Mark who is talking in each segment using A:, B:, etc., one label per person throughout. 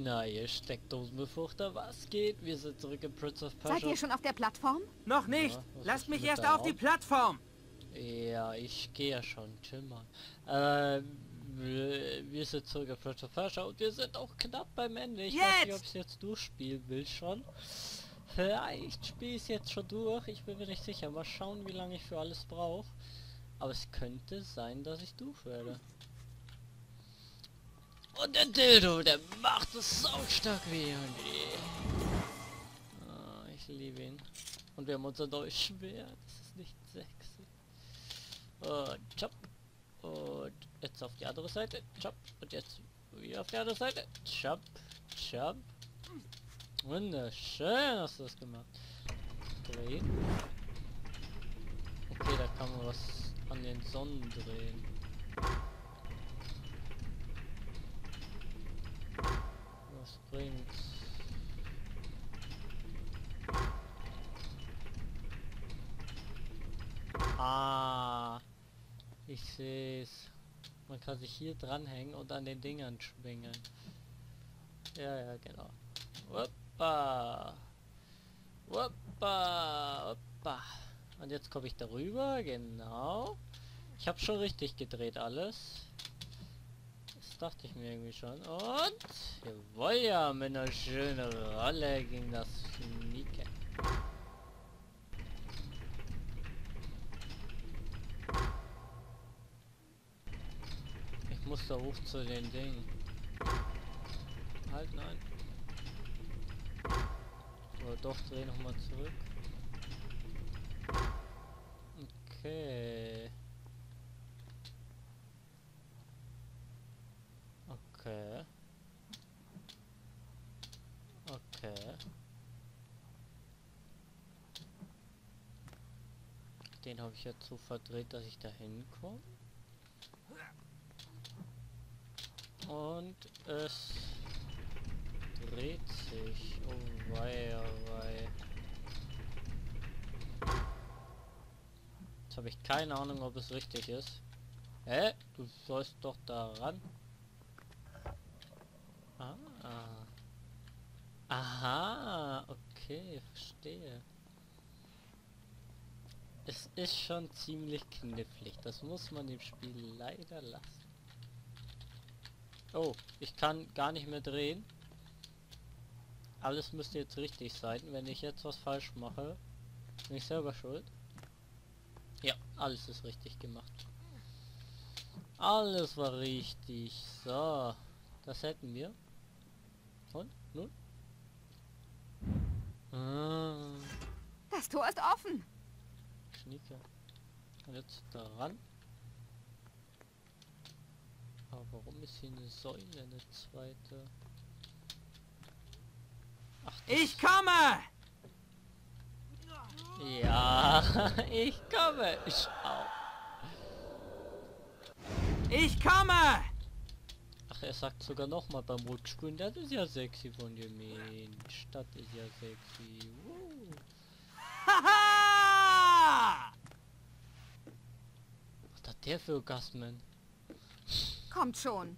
A: Na, ihr Steckdosenbefruchter, was geht? Wir sind zurück im Prince of Persia.
B: Seid ihr schon auf der Plattform?
C: Noch nicht.
A: Ja,
C: Lasst mich erst auf die? Plattform.
A: Ja, ich gehe ja schon, mal. Ähm, wir sind zurück im Prince of Persia und wir sind auch knapp beim Ende. Ich weiß nicht,
C: Jetzt!
A: ob ich es jetzt durchspielen will schon. Vielleicht spiele ich es jetzt schon durch, ich bin mir nicht sicher. Mal schauen, wie lange ich für alles brauche. Aber es könnte sein, dass ich durch werde. Und der Dildo, der macht es so stark wie und. Ah, ich liebe ihn. Und wir haben unser neues Schwert. Das ist nicht sexy. Und chop. Und jetzt auf die andere Seite. Chop. Und jetzt wieder auf die andere Seite. Chop. Chop. Wunderschön hast du das gemacht. Drehen. Okay, da kann man was an den Sonnen drehen. Was bringt's? Ah, ich sehe es. Man kann sich hier dranhängen und an den Dingern schwingen. Ja, ja, genau. Hoppa. Hoppa. Hoppa. Und jetzt komme ich darüber, genau. Ich habe schon richtig gedreht alles. Dachte ich mir irgendwie schon. Und jawohl ja, mit einer schönen Rolle ging das Schnieke. Ich muss da hoch zu den Dingen. Halt, nein. Oder doch, dreh noch mal zurück. Okay. Okay. Okay. Den habe ich jetzt so verdreht, dass ich da hinkomme. Und es dreht sich. Oh wei, oh wei. Jetzt habe ich keine Ahnung, ob es richtig ist. Hä? Du sollst doch da ran. Ah. Aha, okay, verstehe. Es ist schon ziemlich knifflig. Das muss man dem Spiel leider lassen. Oh, ich kann gar nicht mehr drehen. Alles müsste jetzt richtig sein. Wenn ich jetzt was falsch mache, bin ich selber schuld. Ja, alles ist richtig gemacht. Alles war richtig. So, das hätten wir. Nun? Ah,
B: Das Tor ist offen.
A: Schnieke. Und jetzt daran. Aber warum ist hier eine Säule, eine zweite? Ach,
C: Ich komme.
A: Ja, ich komme. Schau.
C: Ich komme.
A: Er sagt sogar noch mal beim Rückspulen, das ist ja sexy von dir, Mensch. Das ist ja sexy.
C: Haha.
A: Was hat der für Orgasmen?
B: Kommt schon.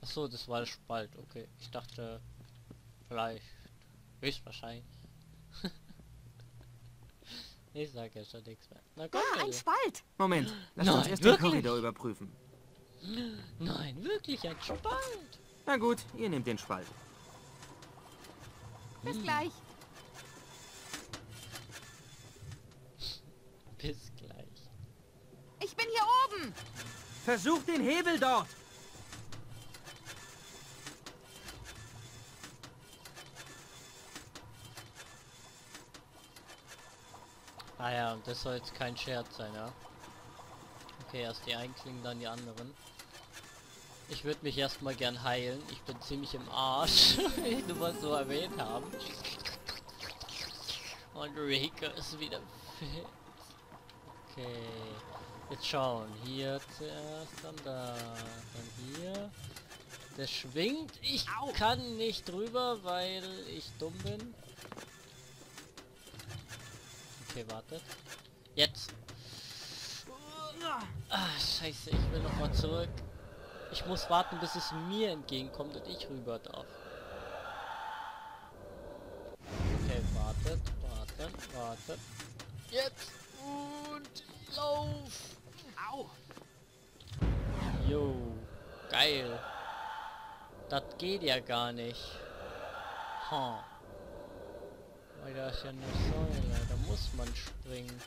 A: Ach so, das war der Spalt, okay. Ich dachte, vielleicht, höchstwahrscheinlich. ich sag ja schon nichts mehr. Na komm,
B: Ah, ein. Spalt.
C: Moment. Lass
A: Nein,
C: uns erst
A: wirklich?
C: den Korridor überprüfen.
A: Nein, wirklich ein Spalt.
C: Na gut, ihr nehmt den Spalt.
B: Bis
A: Hm.
B: gleich.
A: Bis gleich.
B: Ich bin hier oben.
C: Versucht den Hebel dort.
A: Ah ja, und das soll jetzt kein Scherz sein, ja? Okay, erst die einen klingen, dann die anderen. Ich würde mich erstmal gern heilen. Ich bin ziemlich im Arsch, wie ich nur mal so erwähnt haben. Und Rika ist wieder fit. Okay. Jetzt schauen. Hier zuerst, dann da. Dann hier. Der schwingt. Ich
C: Au.
A: kann nicht drüber, weil ich dumm bin. Okay, wartet. Jetzt. Ah, scheiße, ich will noch mal zurück. Ich muss warten, bis es mir entgegenkommt und ich rüber darf. Okay, wartet, wartet, wartet. Jetzt und lauf!
C: Au!
A: Jo, geil. Das geht ja gar nicht. Ha. Weil da ist ja eine Säule, da muss man springen.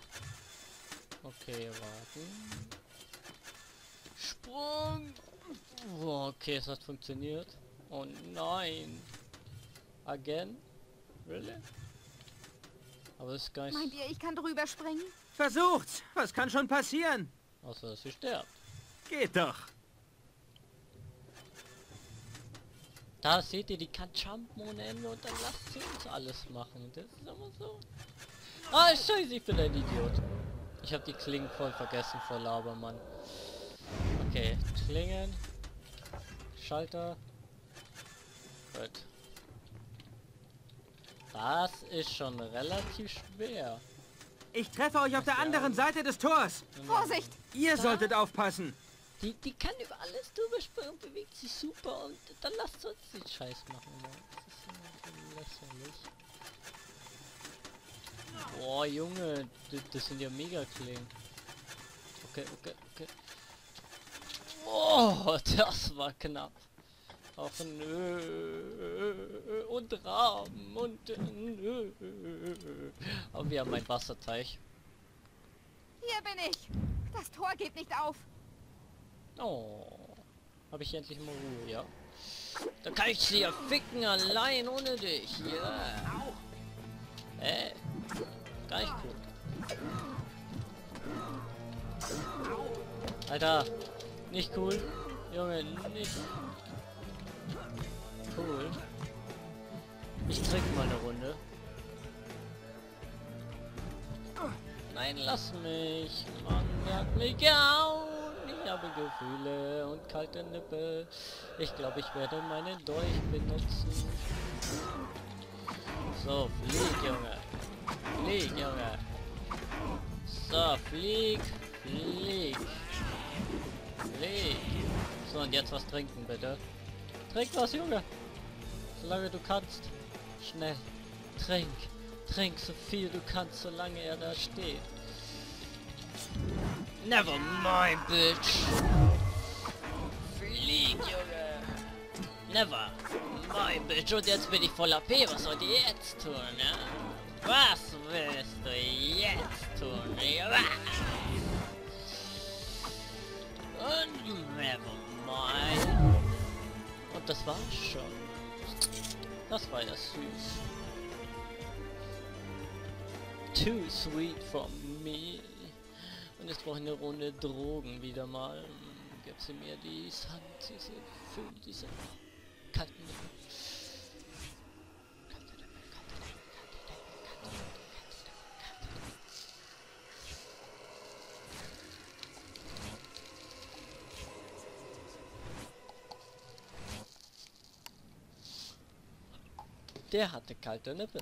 A: Okay, warten. Sprung! Oh, okay, es hat funktioniert. Oh nein. Again? Really? Aber es ist gar nicht...
B: Meint ihr, ich kann drüber springen?
C: Versucht's! Was kann schon passieren?
A: Außer, dass sie stirbt.
C: Geht doch!
A: Da seht ihr, die kann jumpen ohne Ende und dann lasst sie uns alles machen. Das ist immer so. Ah, scheiße, ich bin ein Idiot. Ich habe die Klingen voll vergessen vor Labermann. Okay, Klingen. Schalter. Gut. Das ist schon relativ schwer.
C: Ich treffe euch auf der anderen Seite des Tors.
B: Vorsicht!
C: Ihr solltet aufpassen.
A: Die, die kann über alles drüber springen und bewegt sich super und dann lasst uns den Scheiß machen. Das ist immer so lächerlich. Boah, Junge, das, das sind ja mega Klingen. Okay, okay, okay. Oh, das war knapp. Auch nö und Rahmen und nö. Aber wir haben einen Wasserteich.
B: Hier bin ich! Das Tor geht nicht auf.
A: Oh. Habe ich endlich mal Ruhe, ja? Da kann ich sie ja ficken allein ohne dich. Ja. Äh. Gar nicht cool. Alter. Nicht cool. Junge, nicht cool. Ich trinke mal eine Runde. Nein, lass mich. Mann, der hat mich gehauen. Ich habe Gefühle und kalte Nippel. Ich glaube, ich werde meinen Dolch benutzen. So, flieg, Junge. Flieg, Junge. So, flieg, flieg. Flieg. So, und jetzt was trinken, bitte. Trink was, Junge. Solange du kannst. Schnell. Trink. Trink so viel du kannst, solange er da steht. Never mind, bitch. Flieg, Junge. Never mind, bitch. Und jetzt bin ich voll AP. Was sollt ihr jetzt tun, ja? Was willst du jetzt tun, ja? War's schon. Das war ja süß. Too sweet for me. Und jetzt brauche ich eine Runde Drogen wieder mal. Gib sie mir die Hand, diese Fühl, diese kalten Lippen. Kalte Lippen, kalte Lippen, kalte Lippen, kalte Lippen, kalte Lippen, kalte Lippen. Der hatte kalte Nippel.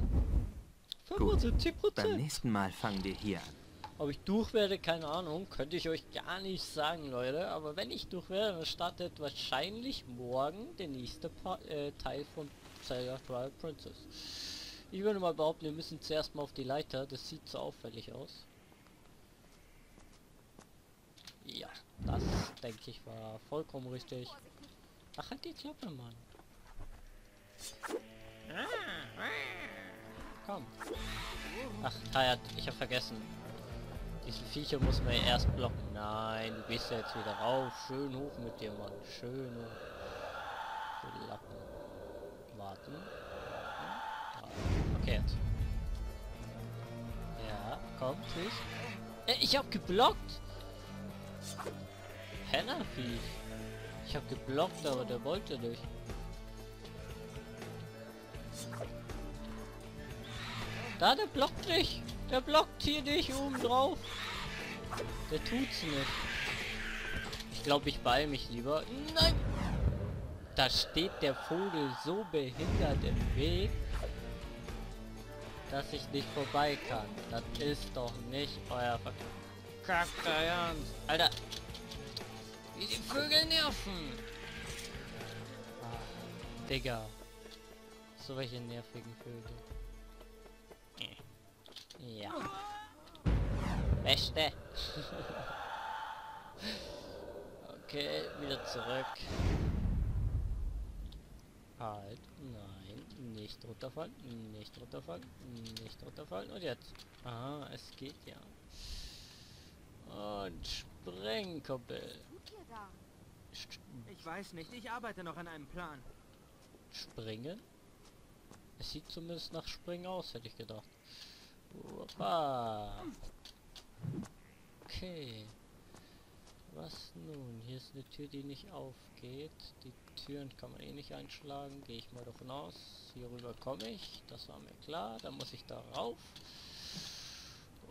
C: Gut,
A: 75
C: Beim
A: Prozent.
C: nächsten Mal fangen wir hier an.
A: Ob ich durch werde, keine Ahnung. Könnte ich euch gar nicht sagen, Leute. Aber wenn ich durch werde, dann startet wahrscheinlich morgen der nächste pa äh, Teil von Zelda Twilight Princess. Ich würde mal behaupten, wir müssen zuerst mal auf die Leiter. Das sieht so auffällig aus. Ja, das denke ich war vollkommen richtig. Ach, halt die Klappe, Mann. Komm. Ach, Kaya, ich habe vergessen. Diese Viecher muss man ja erst blocken. Nein, du gehst ja jetzt wieder rauf. Schön hoch mit dir, Mann. Schön hoch. Lappen. Warten. Okay, jetzt. Ja, komm, tschüss. Äh, ich hab geblockt. Hennervieh. Ich hab geblockt, aber der wollte nicht. Da, der blockt dich. Der blockt hier dich oben drauf. Der tut's nicht. Ich glaube, ich beeil mich lieber. Nein! Da steht der Vogel so behindert im Weg, dass ich nicht vorbei kann. Das ist doch nicht euer verkackter Ernst. Alter! Wie die Vögel nerven! Digga. So welche nervigen Vögel. Ja. Beste. okay, wieder zurück. Halt, nein, nicht runterfallen, nicht runterfallen, nicht runterfallen. Und jetzt. Ah, es geht ja. Und
B: da?
A: St
C: Ich weiß nicht, ich arbeite noch an einem Plan.
A: springen? Es sieht zumindest nach Springen aus, hätte ich gedacht. Opa. Okay. Was nun? Hier ist eine Tür, die nicht aufgeht. Die Türen kann man eh nicht einschlagen. Gehe ich mal davon aus. Hier rüber komme ich. Das war mir klar. Da muss ich da rauf.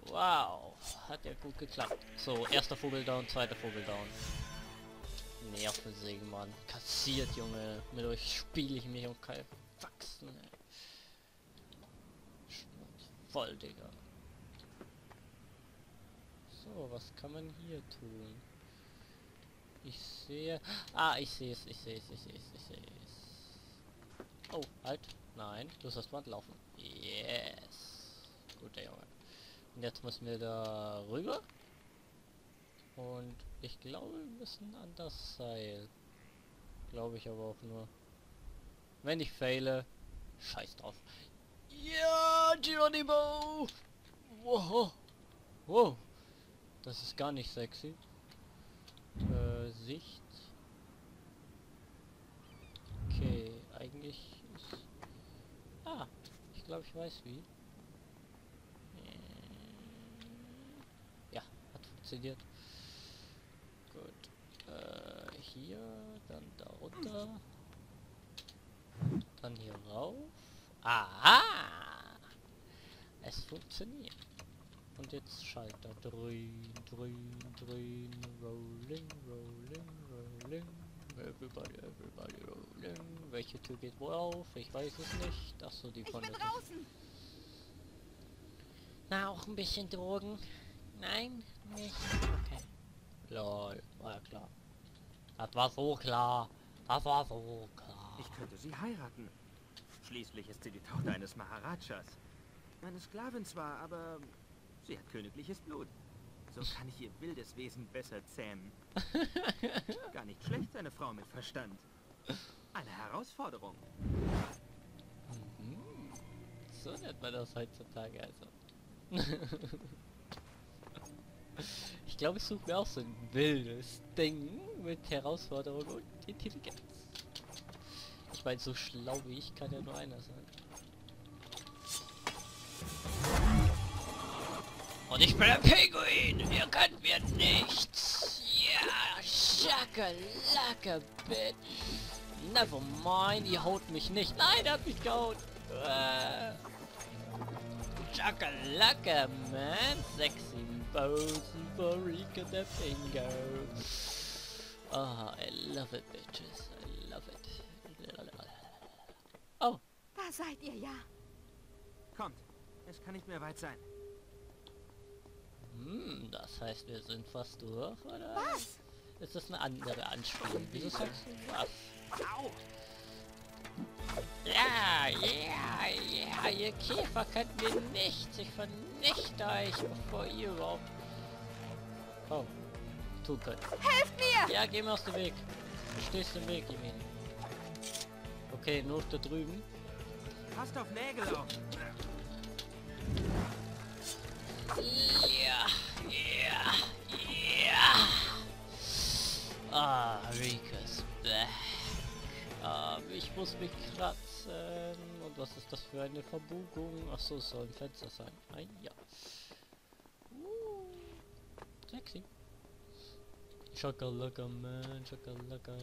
A: Wow. Hat ja gut geklappt. So, erster Vogel down, zweiter Vogel down. Nervensägen, Mann. Kassiert, Junge. Mit euch spiele ich mich und kein Wachsen, ey. Voll, Digga. So, was kann man hier tun? Ich sehe... Ah, ich sehe es, ich sehe es, ich sehe es, ich sehe es. Oh, halt. Nein, du sollst mal laufen. Yes. Guter Junge. Und jetzt müssen wir da rüber. Und ich glaube, wir müssen an das Seil. Glaube ich aber auch nur. Wenn ich fehle, scheiß drauf. Ja, Geronimo! Wow. Wow. Das ist gar nicht sexy. Äh, Sicht. Okay, eigentlich ist... Ah, ich glaube, ich weiß wie. Äh, Ja, hat funktioniert. Gut. Äh, hier, dann da runter. Dann hier rauf. Aha! Es funktioniert. Und jetzt Schalter drehen, drehen, drehen, rolling, rolling, rolling. Everybody, everybody rolling. Welche Tür geht wohl auf? Ich weiß es nicht. Achso, die
B: Ich
A: von
B: bin
A: der
B: draußen.
A: Na, auch ein bisschen Drogen? Nein, nicht. Okay. Lol, war ja klar. Das war so klar. Das war so klar.
C: Ich könnte sie heiraten. Schließlich ist sie die Tochter eines Maharajas. Meine Sklavin zwar, aber sie hat königliches Blut. So kann ich ihr wildes Wesen besser zähmen. Gar nicht schlecht, eine Frau mit Verstand. Eine Herausforderung.
A: Mhm. So nennt man das heutzutage also. ich glaube, ich suche mir auch so ein wildes Ding mit Herausforderung und Intelligenz. Ich meine, so schlau wie ich kann ja nur einer sein. Und ich bin ein Pinguin! Ihr könnt mir nichts! Ja, Shakalaka, bitch! Never mind, ihr haut mich nicht. Nein, er hat mich gehauen! Äh. Chakalaka, man! Sexy Bosen for Rica the Bingo! Ah, I love it, bitches.
B: Da seid ihr ja.
C: Kommt, es kann nicht mehr weit sein.
A: hm, das heißt, wir sind fast durch, oder?
B: Was?
A: Ist das eine andere Anspielung? Wieso sagst du was?
C: Au!
A: Ja, ja, ja, ihr Käfer könnt mir nichts. Ich vernichte euch, bevor ihr überhaupt... Oh, tun könnt.
B: Helft mir!
A: Ja, geh mir aus dem Weg. Du stehst im Weg, Jimin. Okay, nur da drüben.
C: Passt auf Nägel auf.
A: Ja, ja, ja. Ah, Rika's back. Ah, ich muss mich kratzen. Und was ist das für eine Verbugung? Ach so, es soll ein Fenster sein. Ein ja. Uh, sexy. Chakalaka man, chakalaka.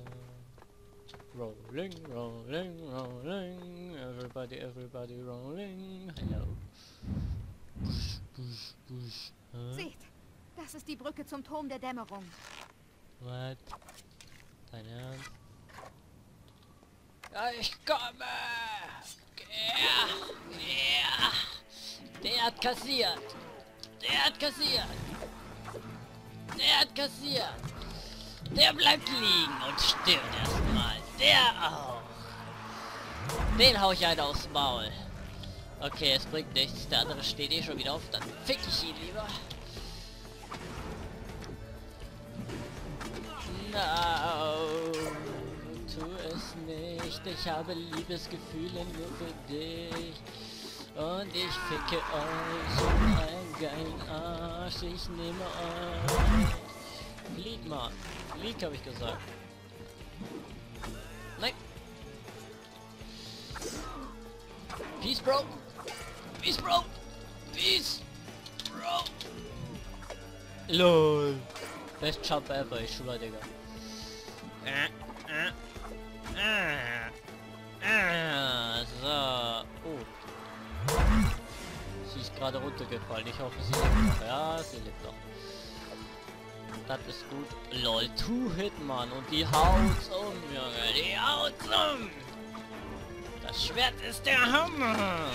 A: Rolling, rolling, rolling. Everybody, everybody rolling. Hello. Bush, bush. Hä?
B: Seht, das ist die Brücke zum Turm der Dämmerung.
A: What? Dein Ernst? Ja, ich komme! Ja, ja. Der hat kassiert! Der hat kassiert! Der hat kassiert! Der bleibt liegen und stirbt erstmal! Der auch! Den hau ich einen aufs Maul. Okay, es bringt nichts. Der andere steht eh schon wieder auf. Dann fick ich ihn lieber. No, tu es nicht. Ich habe Liebesgefühle nur für dich. Und ich ficke euch in einen geilen Arsch. Ich nehme euch. Lied mal. Lied habe ich gesagt. Peace, Bro. Peace, Bro. Peace, Bro. LOL. Best Jump ever, ich schwör, Digga. Äh, äh, äh, äh, so. Oh. Sie ist gerade runtergefallen. Ich hoffe, sie lebt noch. Ja, sie lebt noch. Das ist gut. LOL, Two-Hit, Mann. Und die haut um, Junge. Die haut um. Das Schwert ist der Hammer.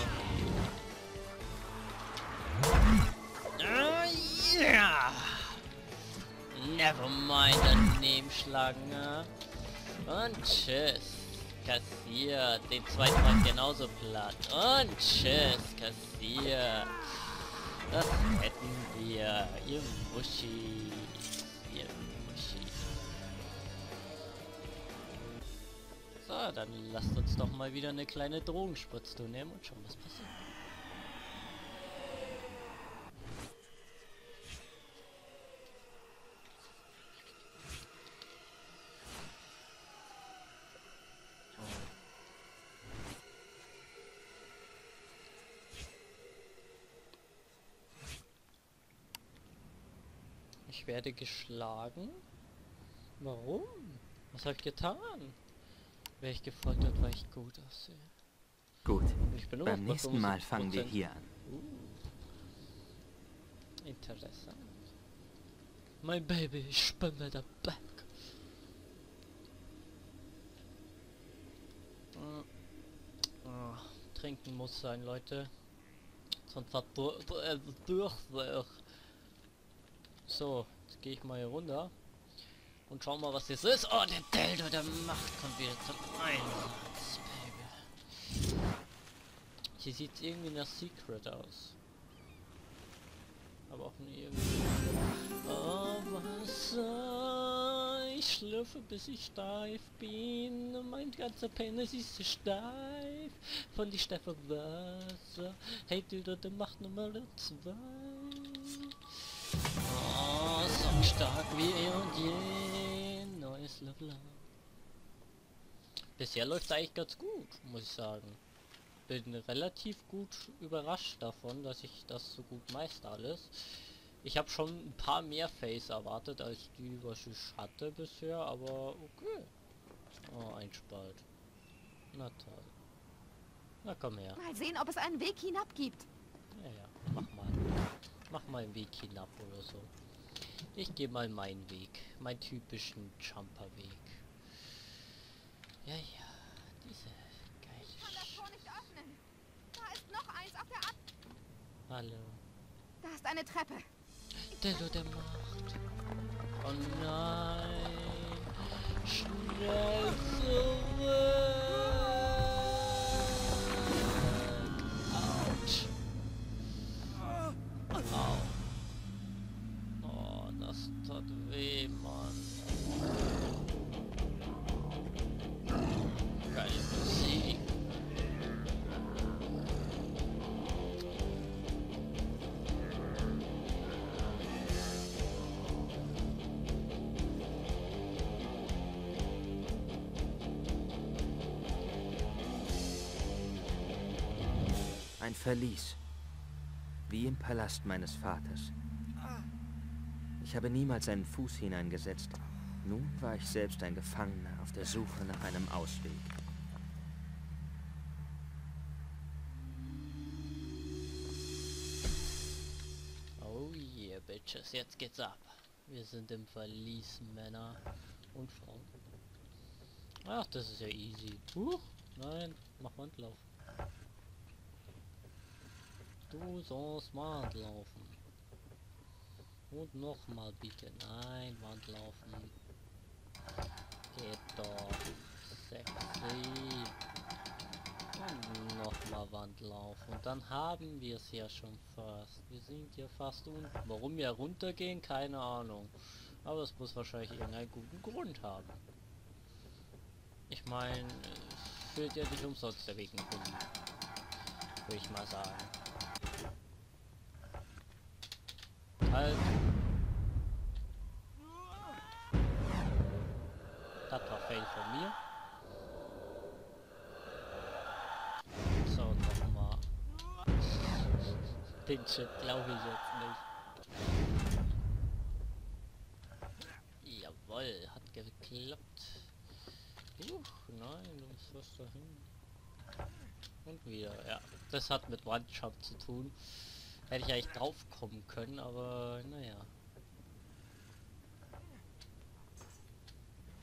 A: Oh, yeah. Never mind, daneben schlagen. Ne? Und tschüss. Kassiert. Den zweiten Mal genauso platt. Und tschüss. Kassiert. Das hätten wir. Ihr Muschi. Dann lasst uns doch mal wieder eine kleine Drogenspritztour nehmen und schauen, was passiert. Ich werde geschlagen? Warum? Was hab ich getan? Wäre ich gefoltert, weil ich gut aussehe.
C: Gut.
A: Ich bin nur
C: Beim nächsten Mal fangen wir
A: 75%.
C: hier an.
A: Uh. Interessant. Mein Baby, ich bin wieder back. Äh, ah, trinken muss sein, Leute. Sonst hat du Durchweg. So, jetzt gehe ich mal hier runter. Und schau mal, was das ist. Oh, der Delta der Macht kommt wieder zum Einsatz, Baby. Hier sieht irgendwie nach Secret aus. Aber auch nie irgendwie. Oh, Wasser. Ich schlürfe, bis ich steif bin. Mein ganzer Penis ist steif. Von die Steffe Wasser. Hey, Dildo, der Macht Nummer zwei. Oh, so stark wie eh und je. Neues Level up. Bisher läuft es eigentlich ganz gut, muss ich sagen. Bin relativ gut überrascht davon, dass ich das so gut meister alles. Ich habe schon ein paar mehr Face erwartet, als die, was ich hatte bisher, aber okay. Oh, ein Spalt. Na toll. Na komm her.
B: Mal sehen, ob es einen Weg hinab gibt.
A: Ja, ja, mach mal. Mach mal einen Weg hinab oder so. Ich gehe mal meinen Weg. Meinen typischen Jumper-Weg. Ja, ja. Diese
B: Ich kann das
A: geile...
B: Tor nicht öffnen. Da ist noch eins auf der Ab...
A: Hallo.
B: Da ist eine Treppe.
A: Dildo der Macht. Oh nein. Schnell zurück.
C: Ein Verlies. Wie im Palast meines Vaters. Ich habe niemals einen Fuß hineingesetzt. Nun war ich selbst ein Gefangener auf der Suche nach einem Ausweg.
A: Oh Bitches, jetzt geht's ab. Wir sind im Verlies, Männer und Frauen. Ach, das ist ja easy. Huch, nein, mach Wandlauf. Du sollst Wand laufen. Und nochmal bitte. Nein, Wand laufen. Geht doch. Sexy. Und nochmal Wandlauf. Und dann haben wir es ja schon fast. Wir sind ja fast unten. Warum wir runtergehen, keine Ahnung. Aber es muss wahrscheinlich irgendeinen guten Grund haben. Ich meine, führt ja nicht umsonst der Weg nach unten. Würde ich mal sagen. Halt. Das war Fail von mir. So, nochmal. Den Shit glaube ich jetzt nicht. Jawoll, hat geklappt. Juch, nein, du musst was dahin. Und wieder, ja. Das hat mit One-Jump zu tun. Hätte ich eigentlich drauf kommen können, aber naja.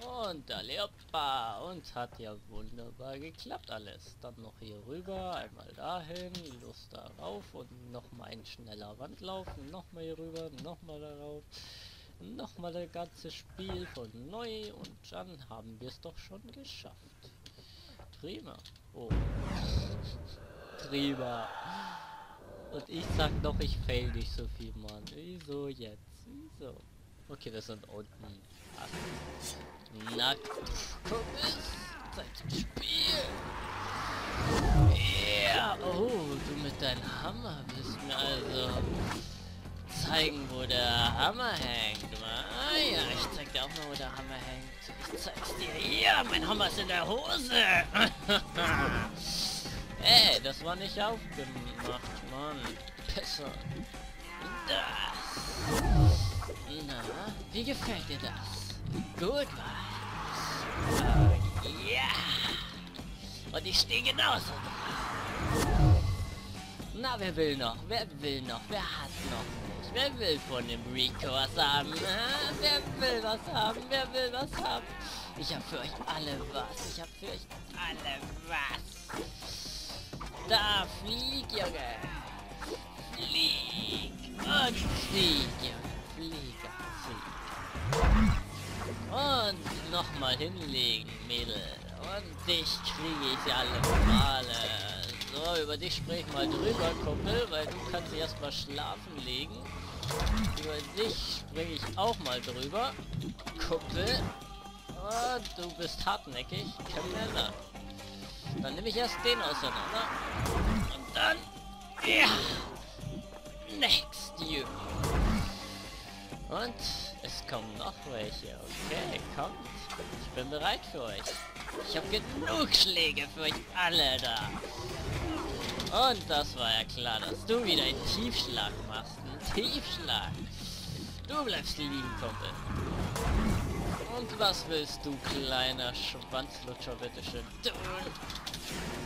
A: Und da Leopa und hat ja wunderbar geklappt alles. Dann noch hier rüber, einmal dahin, los darauf und nochmal ein schneller Wandlauf, nochmal hier rüber, nochmal darauf, nochmal das ganze Spiel von neu und dann haben wir es doch schon geschafft. Prima. Oh. Prima. Und ich sag noch, ich fail nicht so viel, Mann. Wieso jetzt? Wieso? Okay, wir sind unten. Ach. Na, komm es. Zeit zum Spiel. Ja, oh, du mit deinem Hammer willst mir also zeigen, wo der Hammer hängt. Ah ja, ich zeig dir auch mal, wo der Hammer hängt. Ich zeig's dir. Hier, mein Hammer ist in der Hose. Ey, das war nicht aufgemacht, Mann. Besser. Das. Na, wie gefällt dir das? Gut, was? Oh, ja. Und ich stehe genauso. Na, wer will noch? Wer will noch? Wer hat noch? Wer will von dem Rico was haben? Ha? Wer will was haben? Wer will was haben? Ich hab für euch alle was. Ich hab für euch alle was. Da, flieg, Junge. Flieg. Und flieg, Junge. Flieg, flieg. Und nochmal hinlegen, Mädel. Und dich kriege ich alle Male. So, über dich sprich mal drüber, Kumpel, weil du kannst dich erstmal schlafen legen. Über dich springe ich auch mal drüber, Kumpel. Und du bist hartnäckig, Kamella. Dann nehme ich erst den auseinander. Und dann... Ja! Next, you! Und es kommen noch welche. Okay, kommt. Ich bin bereit für euch. Ich habe genug Schläge für euch alle da. Und das war ja klar, dass du wieder einen Tiefschlag machst. Einen Tiefschlag. Du bleibst liegen, Kumpel. Was willst du, kleiner Schwanzlutscher, bitteschön, tun?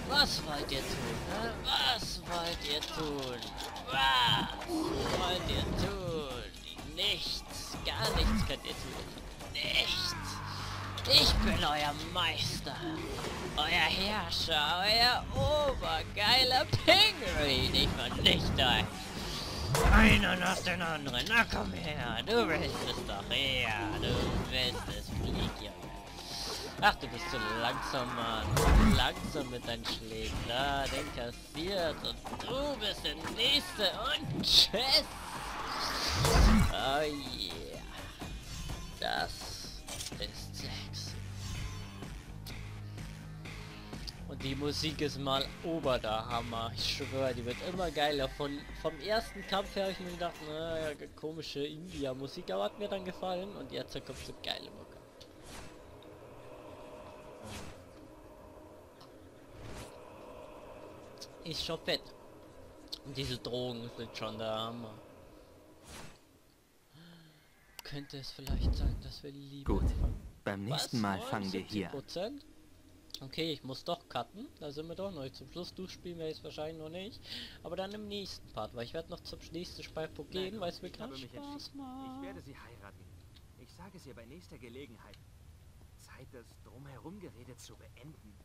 A: Was wollt ihr tun? Was wollt ihr tun? Was wollt ihr tun? Nichts, gar nichts könnt ihr tun. Nichts. Ich bin euer Meister, euer Herrscher, euer obergeiler Pinguin. Ich vernichte euch. Einer nach den anderen. Na komm her, du willst es doch. Ja, du willst es. Flieg. Ach, du bist zu langsam, Mann. Langsam mit deinen Schlägen. Na, den kassiert. Und du bist der Nächste. Und tschüss. Oh yeah. Das Und die Musik ist mal ober der Hammer. Ich schwöre, die wird immer geiler. Von, vom ersten Kampf her habe ich mir gedacht, naja, komische India-Musik, aber hat mir dann gefallen. Und jetzt kommt so geile Mucke. Ist schon fett. Und diese Drogen sind schon der Hammer. Könnte es vielleicht sein, dass wir lieber...
C: Gut. Beim nächsten
A: Was?
C: Mal fangen wir hier.
A: 79%? Okay, ich muss doch cutten. Da sind wir doch noch nicht zum Schluss. Durchspielen wir jetzt wahrscheinlich noch nicht. Aber dann im nächsten Part, weil ich werde noch zum nächsten Speicherpunkt gehen, weil es mir
C: ich
A: gerade Spaß macht.
C: Ich werde sie heiraten. Ich sage es ihr bei nächster Gelegenheit. Zeit, das Drumherumgerede zu beenden.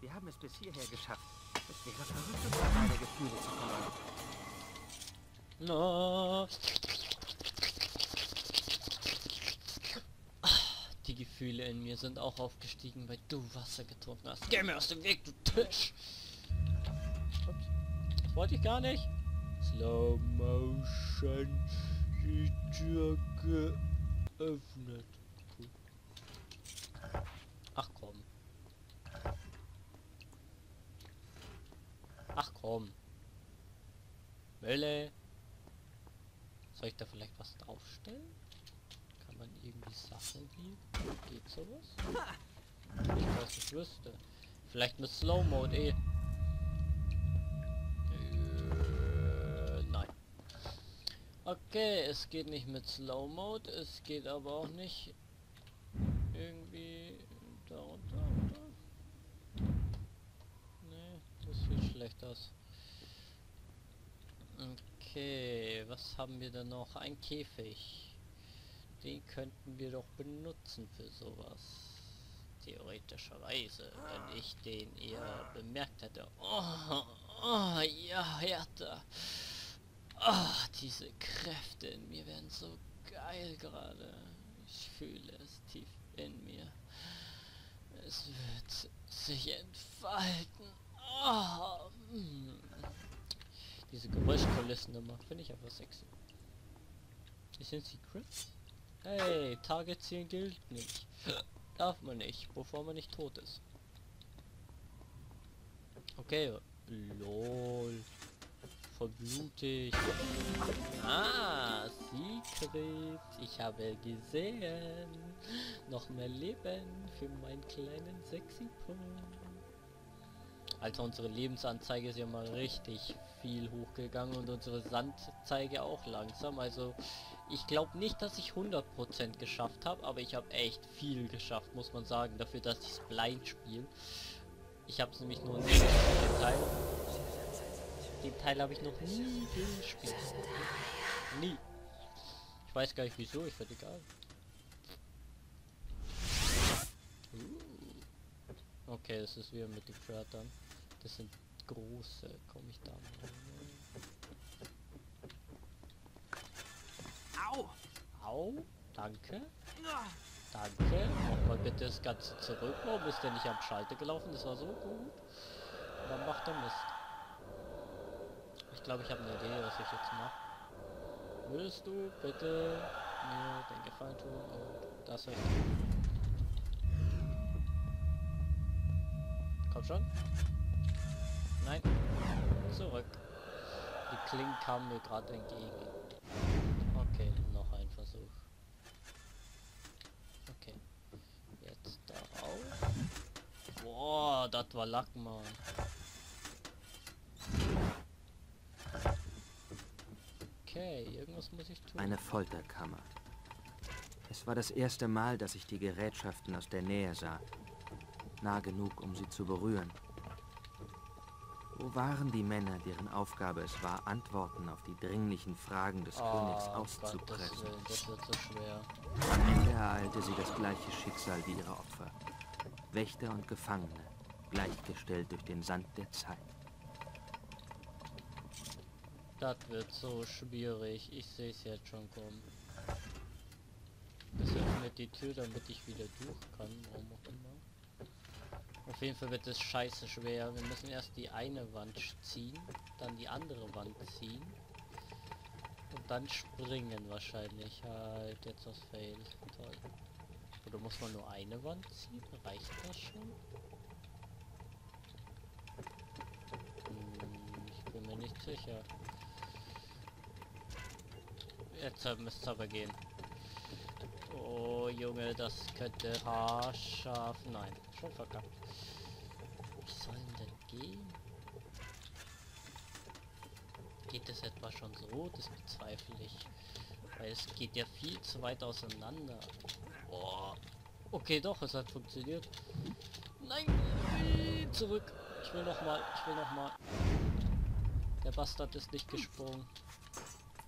C: Wir haben es bis hierher geschafft. Es wäre verrückt, uns dabei der Gefühle zu verlieren.
A: No. Ah, Die Gefühle. In mir sind auch aufgestiegen, weil du Wasser getrunken hast. Geh mir aus dem Weg, du Tisch! Ups. Das wollte ich gar nicht. Slow Motion. Die Tür geöffnet. Cool. Ach komm. Ach komm. Welle. Soll ich da vielleicht was draufstellen? Man irgendwie Sachen hier? Geht sowas? Ich weiß, ich wüsste. Vielleicht mit Slow Mode eh. Äh, nein. Okay, es geht nicht mit Slow Mode, es geht aber auch nicht irgendwie darunter, oder? Nee, das sieht schlecht aus. Okay, was haben wir denn noch? Ein Käfig. Den könnten wir doch benutzen für sowas. Theoretischerweise, wenn ich den eher bemerkt hätte. Oh, oh ja, Hertha. Ah, diese Kräfte in mir werden so geil gerade. Ich fühle es tief in mir. Es wird sich entfalten. Oh, mm. Diese Geräuschkulissen immer, finde ich einfach sexy. Ist ein Secret? Hey, Target zielen gilt nicht. Darf man nicht, bevor man nicht tot ist. Okay, lol. Voll. Ah, Secret. Ich habe gesehen. Noch mehr Leben für meinen kleinen sexy Punkt. Alter, unsere Lebensanzeige ist ja mal richtig viel hochgegangen und unsere Sandzeige auch langsam. Also ich glaube nicht, dass ich 100% geschafft habe, aber ich habe echt viel geschafft, muss man sagen, dafür, dass ich es blind spiele. Ich habe es nämlich nur den Teil. Den Teil habe ich noch nie gespielt. Nie. Ich weiß gar nicht wieso, ich werde egal. Okay, das ist wieder mit den Schwertern. Das sind große. Komme ich da mal
C: Au!
A: Au, danke. Danke. Mach mal bitte das Ganze zurück. Warum ist der nicht am Schalter gelaufen? Das war so gut. Dann macht er Mist. Ich glaube, ich habe eine Idee, was ich jetzt mache. Würdest du bitte mir den Gefallen tun und das euch Komm schon. Nein. Zurück. Die Klingen kamen mir gerade entgegen. Okay, Versuch. Okay. Jetzt darauf. Boah, das war Lack, Mann. Okay, irgendwas muss ich tun.
C: Eine Folterkammer. Es war das erste Mal, dass ich die Gerätschaften aus der Nähe sah. Nah genug, um sie zu berühren. Wo waren die Männer, deren Aufgabe es war, Antworten auf die dringlichen Fragen des Königs
A: Oh,
C: auszupressen?
A: Gottes Willen, das wird so schwer.
C: Am Ende ereilte sie das gleiche Schicksal wie ihre Opfer. Wächter und Gefangene, gleichgestellt durch den Sand der Zeit.
A: Das wird so schwierig. Ich sehe es jetzt schon kommen. Das öffnet die Tür, damit ich wieder durch kann. Warum auch immer. Auf jeden Fall wird es scheiße schwer. Wir müssen erst die eine Wand ziehen, dann die andere Wand ziehen. Und dann springen wahrscheinlich. Halt, jetzt das Fail. Toll. Oder muss man nur eine Wand ziehen? Reicht das schon? Hm, ich bin mir nicht sicher. Jetzt müsste es aber gehen. Oh Junge, das könnte haarscharf. Nein, schon verkackt. Wie soll denn denn gehen? Geht es etwa schon so? Das bezweifle ich. Weil es geht ja viel zu weit auseinander. Boah. Okay, doch, es hat funktioniert. Nein, zurück. Ich will noch mal, ich will noch mal. Der Bastard ist nicht gesprungen.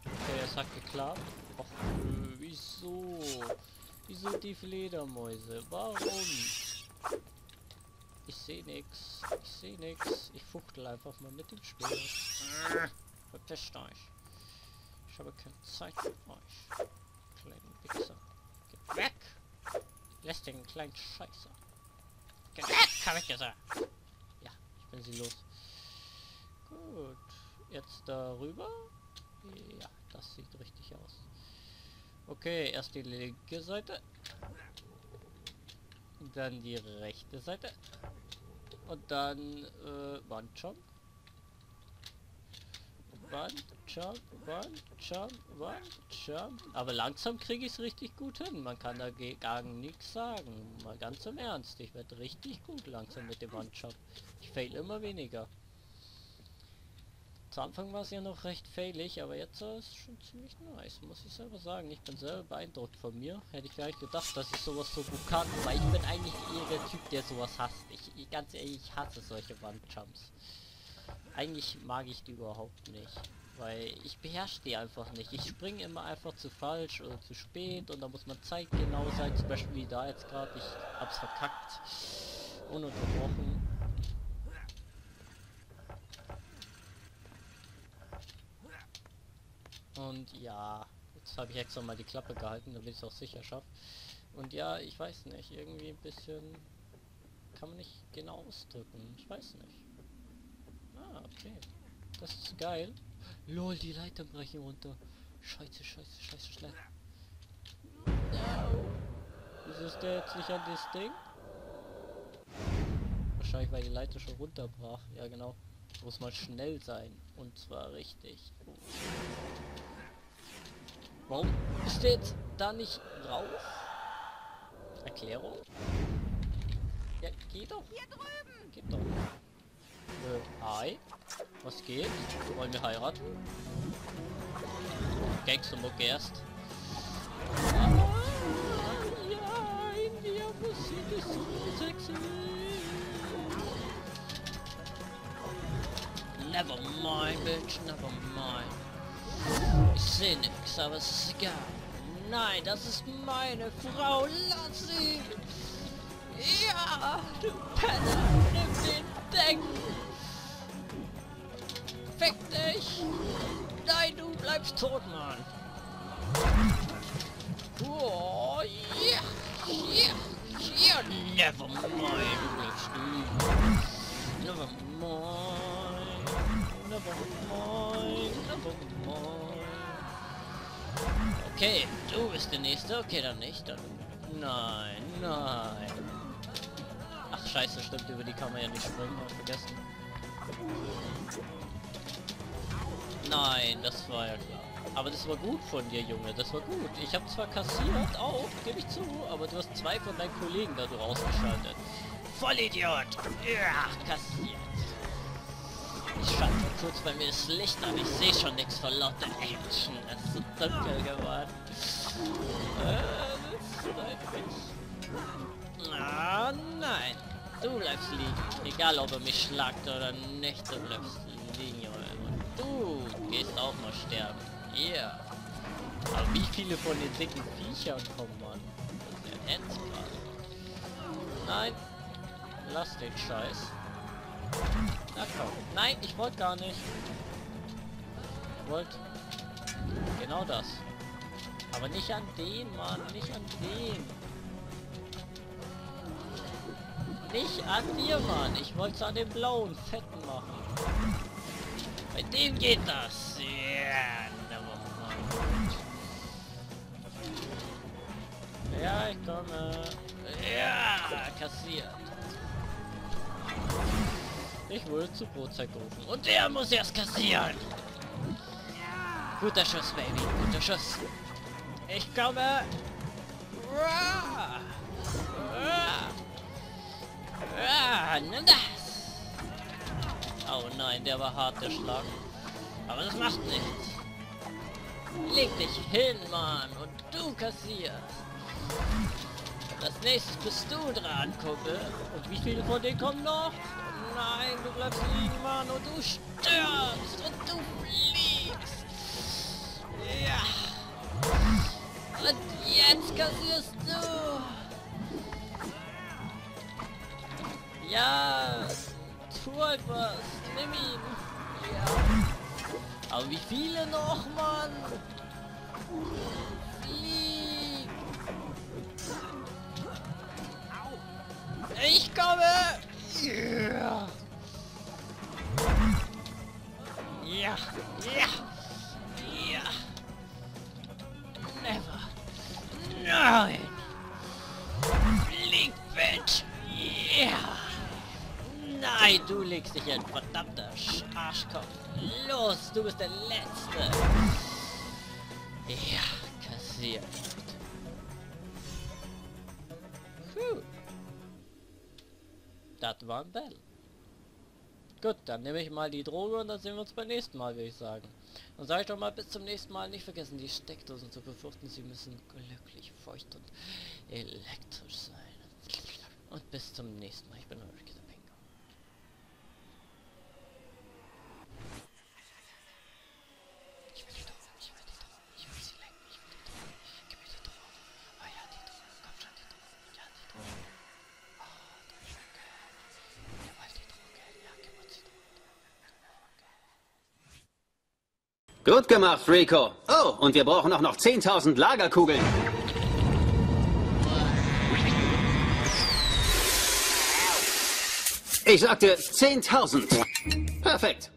A: Okay, es hat geklappt. Och, wieso? Wieso die Fledermäuse? Warum? Ich sehe nix. Ich sehe nix. Ich fuchtel einfach mal mit dem Speer. Verpisst euch. Ich habe keine Zeit für euch. Kleinen Wichser. Geht weg! Lässt den kleinen Scheißer. Hab ich gesagt. Ja, ich bin sie los. Gut. Jetzt darüber. Ja, das sieht richtig aus. Okay, erst die linke Seite. Dann die rechte Seite. Und dann äh, Wandjump. Wandjump, Wandjump, Wandjump. Aber langsam kriege ich es richtig gut hin. Man kann dagegen nichts sagen. Mal ganz im Ernst. Ich werde richtig gut langsam mit dem Wandjump. Ich fail immer weniger. Zu Anfang war es ja noch recht failig, aber jetzt ist es schon ziemlich nice, muss ich selber sagen. Ich bin selber beeindruckt von mir. Hätte ich vielleicht gedacht, dass ich sowas so gut kann, weil ich bin eigentlich eher der Typ, der sowas hasst. Ich, ich ganz ehrlich, ich hasse solche Wandjumps. Eigentlich mag ich die überhaupt nicht, weil ich beherrsche die einfach nicht. Ich springe immer einfach zu falsch oder zu spät und da muss man zeitgenau sein, zum Beispiel wie da jetzt gerade. Ich hab's verkackt, ununterbrochen. Und ja, jetzt habe ich extra mal die Klappe gehalten, damit ich es auch sicher schaffe. Und ja, ich weiß nicht, irgendwie ein bisschen kann man nicht genau ausdrücken. Ich weiß nicht. Ah, okay. Das ist geil. Lol, die Leiter brechen runter. Scheiße, scheiße, scheiße, schlecht. Wieso ist der jetzt nicht an das Ding? Wahrscheinlich, weil die Leiter schon runterbrach. Ja, genau. Muss mal schnell sein. Und zwar richtig. Warum steht da nicht drauf? Erklärung? Ja, geht doch.
B: Hier drüben!
A: Geht doch. Äh, hi. Was geht? Wollen wir heiraten? Gangstermuck erst. Ja, India Musik ist so sexy. Never mind, bitch, never mind. Ich sehe nix, aber es ist egal. Nein, das ist meine Frau. Lass sie. Ja, du Penner, nimm den Deck. Fick dich. Nein, du bleibst tot, Mann. Oh, ja, ja, ja, never mind. Never mind, never mind, never mind. Okay, du bist der Nächste. Okay, dann nicht. Dann nein, nein. Ach, scheiße, stimmt. Über die kann man ja nicht springen. Hab vergessen. Nein, das war ja klar. Aber das war gut von dir, Junge. Das war gut. Ich habe zwar kassiert, auch, gebe ich zu, aber du hast zwei von deinen Kollegen da rausgeschaltet. Vollidiot! Ja, kassiert. Ich schalte kurz bei mir das Licht an. Ich sehe schon nichts vor lauter Action. Es ist so dunkel geworden. Äh, Ah, nein. Du bleibst liegen. Egal, ob er mich schlagt oder nicht, du bleibst liegen, Junge. Und du gehst auch mal sterben. Ja. Yeah. Aber wie viele von den dicken Viechern kommen, Mann? Das ist ja. Nein. Lass den Scheiß. Na komm. Nein, ich wollte gar nicht. Ich wollte genau das. Aber nicht an den, Mann. Nicht an den. Nicht an dir, Mann. Ich wollte es an den blauen, fetten machen. Bei dem geht das. Nevermind. Ja, ich komme. Ja, kassiert. Ich wurde zu Brotzeit gerufen. Und der muss erst kassieren. Guter Schuss, Baby. Guter Schuss. Ich komme. Uah. Nimm das. Oh nein, der war hart, der Schlag. Aber das macht nichts. Leg dich hin, Mann. Und du kassierst. Das nächste bist du dran, Kumpel. Und wie viele von denen kommen noch? Nein, du bleibst liegen, Mann. Und du stirbst. Und du fliegst. Ja. Und jetzt kassierst du. Ja. Tu etwas. Nimm ihn. Ja. Aber wie viele noch, Mann? Flieg. Ich komme! Ja! Ja! Ja! Never! Nein! Flieg, Bitch! Ja! Nein, du legst dich ein verdammter Sch- Arschkopf! Los, du bist der Letzte! Ja, kassiert. War ein Bell. Gut, dann nehme ich mal die Droge und dann sehen wir uns beim nächsten Mal, würde ich sagen. Dann sage ich doch mal bis zum nächsten Mal. Nicht vergessen, die Steckdosen zu befruchten. Sie müssen glücklich, feucht und elektrisch sein. Und bis zum nächsten Mal. Ich bin euer Ricky the Pingo. Ich will die Droge, ich will die Droge, ich will sie lecken, ich will die Droge. Gib mir die Droge. Oh ja, die Droge, komm schon, die Droge. Ja, die Droge. Oh, danke. Ihr wollt die Droge, ja, gib uns die Droge.
D: Gut gemacht, Rico. Oh, und wir brauchen auch noch 10.000 Lagerkugeln. Ich sagte 10.000. Perfekt.